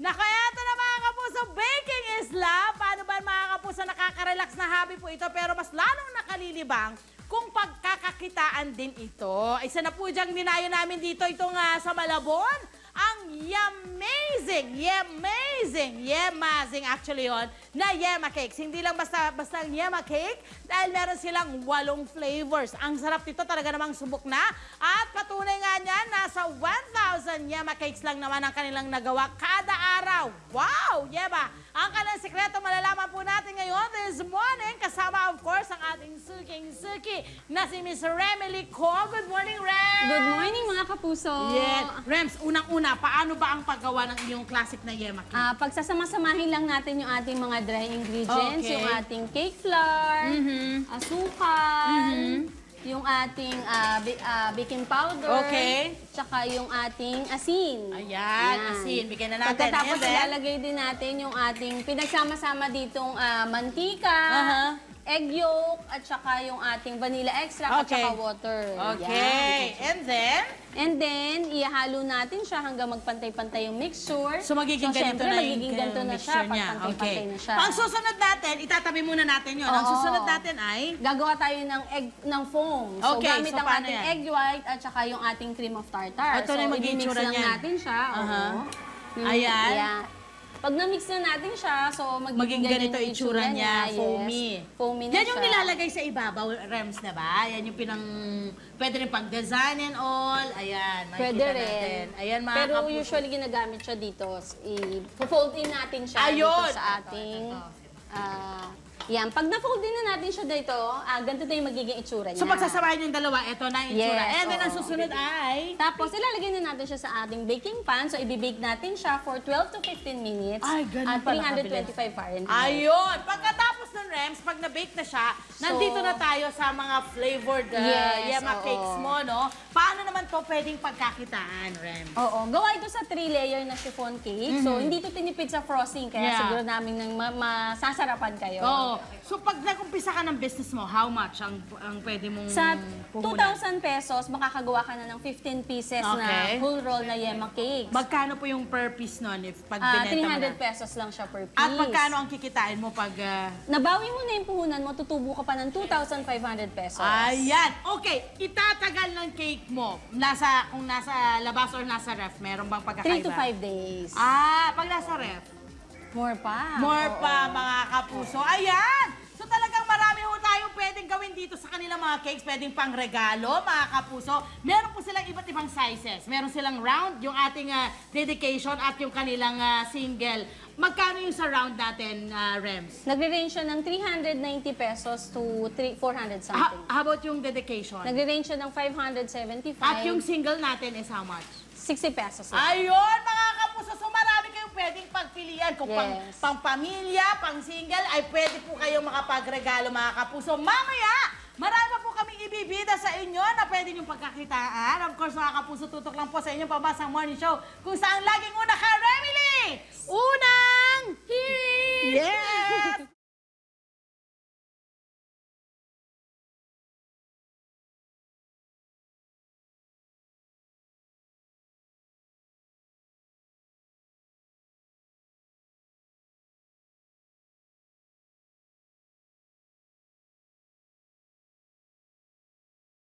Naka, eto na mga kapuso, baking is love. Paano ba mga kapuso, nakaka-relax na hobby po ito, pero mas lalong nakalilibang kung pagkakakitaan din ito. Isa na po diyang dinayo namin dito, itong ah, sa Malabon, ang Yamazing, Yamazing, Yamazing actually yon na Yema Cakes. Hindi lang basta, basta Yema Cake, dahil meron silang walong flavors. Ang sarap nito, talaga namang subok na. At patunay nga niyan, nasa 1,000 Yema Cakes lang naman ang kanilang nagawa kada araw. Wow, Yema! Ang kanilang sekreto malalaman po natin ngayon this morning, kasama of course ang ating suking suki na si Miss Remily Co. Good morning, Rem! Good morning mga kapuso! Yes. Rems, unang-una, paano ba ang paggawa ng iyong classic na Yema Cake? Ah, pagsasama-samahin lang natin yung ating mga dry ingredients, Okay. yung ating cake flour, Mhm. asukal, Mhm. Yung ating bi- ah, baking powder, Okay. tsaka yung ating asin. Ayan, asin. Bigyan na natin. Pagkatapos ilalagay din natin yung ating pinagsama-sama ditong ah, mantika, Aha. Egg yolk, at saka yung ating vanilla extract Okay. at saka water. Okay. Yan. And then? And then, ihalo natin siya hanggang magpantay-pantay yung mixture. So magiging ganito syempre, na yung magiging ganito na siya niya. pantay-pantay na siya. Ang susunod natin, itatabi muna natin yun. Ang Oo. susunod natin ay... Gagawa tayo ng egg ng foam. So Okay, gamit so ang ating yan? egg white at saka yung ating cream of tartar. Ito na yung so magiging i-mix itsura lang niyan. natin siya. oo. Aha. Mm, Ayan. yeah. Pag na-mix na natin siya, so magiging, Maging ganito yung itsura niya, Yes. foamy. Foamy na Yan yung siya. nilalagay sa ibabaw, Rems na ba? Yan yung pinang... Pwede rin pang design and all. Ayan, Pwede rin. natin. Ayan, mga Pero kapuso. usually ginagamit siya dito. I-fold in natin siya Ayun! dito sa ating... ah, yan. Pag na-fold din na natin siya dito, ah, ganito na yung magiging itsura niya. So pagsasamahin yung dalawa, ito na yung itsura. Yes, And then ang oo. susunod ay... Tapos, ilalagay na natin siya sa ating baking pan. So, ibibake natin siya for 12 to 15 minutes. Ay, ganun At pala 325 Fahrenheit. Ayun! Pagkatapos ng Rems, pag na-bake na siya, nandito na tayo sa mga flavored uh, Yes, yema oo. cakes mo, no? Paano naman to pwedeng pagkakitaan, Rems? Oo. Gawa ito sa 3-layer na chiffon cake. So, hindi ito tinipid sa frosting. Kaya. Yeah. siguro namin nang ma- masasarapan kayo. Oo. So pag nag-umpisa ka ng business mo, how much ang, ang pwede mong Sa puhunan? 2,000 pesos, makakagawa ka na ng 15 pieces Okay. na full roll na yema cakes. Magkano po yung per piece nun if pag Ah, binenta mo 300 na? pesos lang siya per piece. At magkano ang kikitain mo pag... ah, Nabawi mo na yung puhunan mo, tutubo ka pa ng 2,500 pesos. Ayan. Okay, itatagal ng cake mo. Nasa, kung nasa labas or nasa ref, meron bang 3 pagkakaiba? to 5 days. Ah, pag nasa ref. More pa. More Oo. pa, mga kapuso. Ayan! So talagang marami ho tayong pwedeng gawin dito sa kanilang mga cakes. Pwedeng pang regalo, mga kapuso. Meron po silang iba't ibang sizes. Meron silang round, yung ating ah, dedication at yung kanilang ah, single. Magkano yung sa round natin, ah, Rems? Nagre-range siya ng 390 pesos to 3, 400 Ha- something. how about yung dedication? Nagre-range siya ng 575. At yung single natin is how much? 60 pesos. lang. Ayun, mga kapuso. So marami kayong pwedeng pagpilian. Kung pang, Yes. pang pamilya, pang single, ay pwede po kayong makapagregalo, mga kapuso. Mamaya, marami po kaming ibibida sa inyo na pwede niyong pagkakitaan. Of course, mga kapuso, tutok lang po sa inyong pabasang morning show kung saan laging una ka, Remily! Unang hirit! Yes!